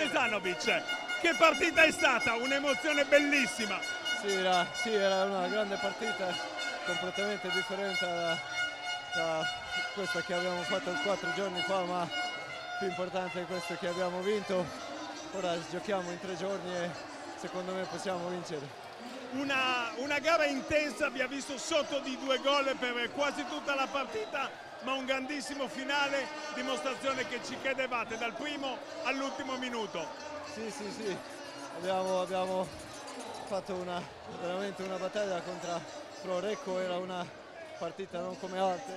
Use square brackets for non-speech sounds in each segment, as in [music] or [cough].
Kesanovic, che partita è stata? Un'emozione bellissima. Sì era, sì, era una grande partita, completamente differente da, da questa che abbiamo fatto quattro giorni fa, ma più importante è questo che abbiamo vinto. Ora giochiamo in tre giorni e secondo me possiamo vincere. Una, una gara intensa, vi ha visto sotto di due gol per quasi tutta la partita, ma un grandissimo finale, dimostrazione che ci credevate dal primo all'ultimo minuto. Sì, sì, sì, abbiamo, abbiamo fatto una, veramente una battaglia contro Pro Recco, era una partita non come altre,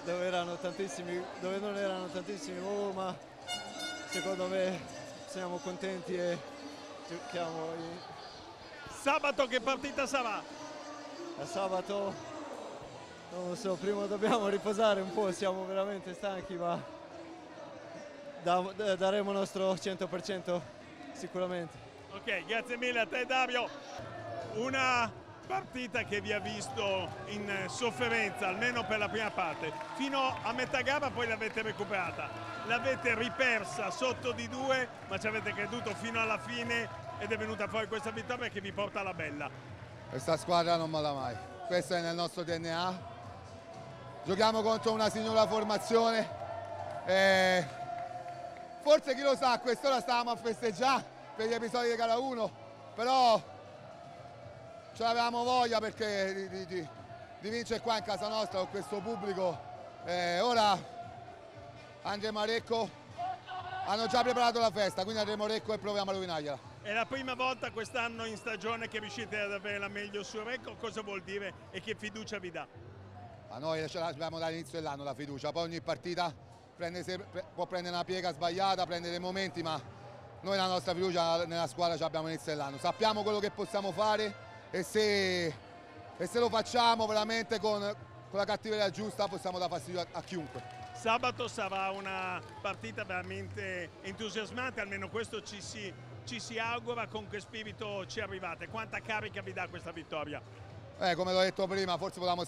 [laughs] dove, erano tantissimi, dove non erano tantissimi gol, ma secondo me siamo contenti e giochiamo Sabato che partita sarà? A sabato non lo so, prima dobbiamo riposare un po', siamo veramente stanchi, ma da, daremo il nostro 100% sicuramente. Ok, grazie mille a te Dario. Una partita che vi ha visto in sofferenza, almeno per la prima parte. Fino a metà gara poi l'avete recuperata. L'avete ripersa sotto di due, ma ci avete creduto fino alla fine ed è venuta fuori questa vittoria che vi porta alla bella. Questa squadra non molla mai, questo è nel nostro DNA. Giochiamo contro una signora formazione. E forse chi lo sa, a quest'ora stavamo a festeggiare per gli episodi di gara 1, però ce l'avevamo voglia perché di, di, di, vincere qua in casa nostra con questo pubblico. E ora andremo a Recco, hanno già preparato la festa, quindi andremo Recco e proviamo a rovinargliela. È la prima volta quest'anno in stagione che riuscite ad avere la meglio su Recco, cosa vuol dire e che fiducia vi dà? A noi ce l'abbiamo dall'inizio dell'anno la fiducia, poi ogni partita prende può prendere una piega sbagliata, prendere dei momenti, ma noi la nostra fiducia nella squadra ce l'abbiamo all'inizio dell'anno. Sappiamo quello che possiamo fare e se, e se lo facciamo veramente con, con, la cattiveria giusta possiamo dare fastidio a, a chiunque. Sabato sarà una partita veramente entusiasmante, almeno questo ci si ci si augura con che spirito ci arrivate. Quanta carica vi dà questa vittoria? Eh, come l'ho detto prima, forse volevamo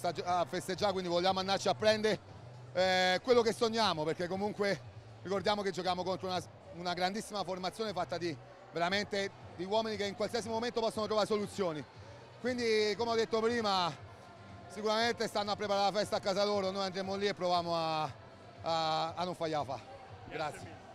festeggiare, quindi vogliamo andarci a prendere eh, quello che sogniamo, perché comunque ricordiamo che giochiamo contro una, una grandissima formazione fatta di di uomini che in qualsiasi momento possono trovare soluzioni. Quindi, come ho detto prima, sicuramente stanno a preparare la festa a casa loro, noi andremo lì e proviamo a, a, a non fare. Grazie. Grazie.